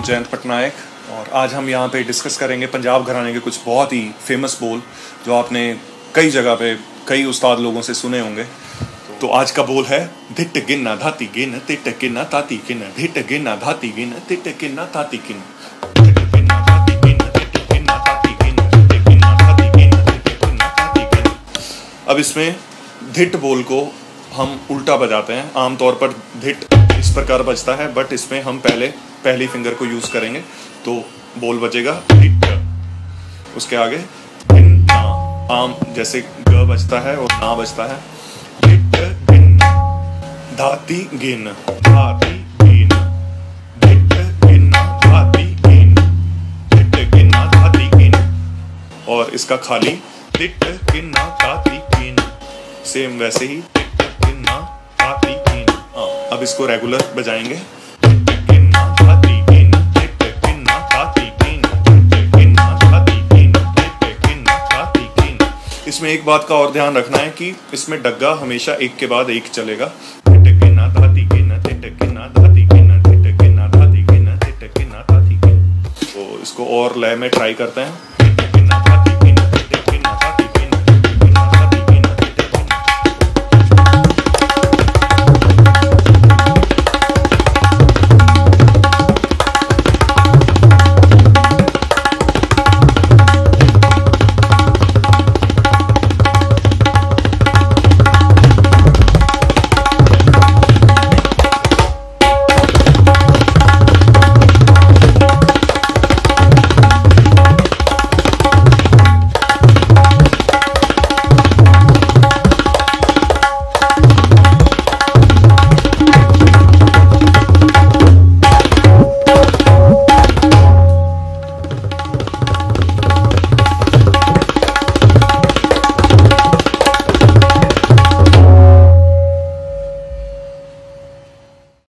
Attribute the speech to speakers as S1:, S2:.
S1: नाम जयंत पटनायक और आज हम यहाँ पे डिस्कस करेंगे पंजाब घराने के कुछ बहुत ही फ़ेमस बोल, जो आपने कई जगह पे कई उस्ताद लोगों से सुने होंगे। तो आज का बोल है, धिट गिन्ना धाती गिन, तिट गिन्ना ताती गिन, धिट गिन्ना धाती गिन, तिट गिन्ना ताती गिन। अब इसमें धिट बोल को हम उल्टा बजाते हैं। आमतौर पर धिट इस प्रकार बजता है बट इसमें हम पहले पहली फिंगर को यूज़ करेंगे तो बोल बजेगा उसके आगे आम जैसे ग बजता है और ना बजता है धिट गिन। धाती गिन। धाती गिन। धाती गिन। धिट गिन। धाती गिन। और इसका खाली धिट गिन। धाती गिन। सेम वैसे ही धिट गिन। धाती गिन। हाँ, अब इसको रेगुलर बजाएँगे। इसमें एक बात का और ध्यान रखना है कि इसमें डग्गा हमेशा एक के बाद एक चलेगा। धाती ना गिन तो इसको और लय में ट्राई करते हैं।